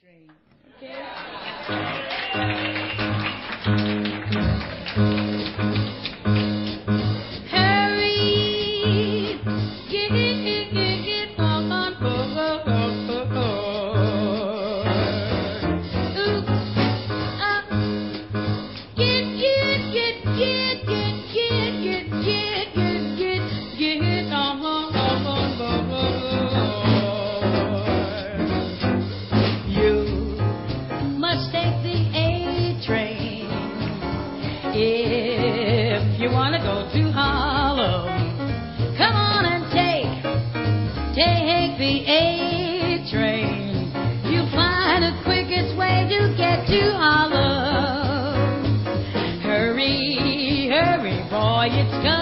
dream. Okay? Take the A train. If you want to go to Harlem, come on and take, take the A train. You'll find the quickest way to get to Harlem. Hurry, hurry, boy, it's coming.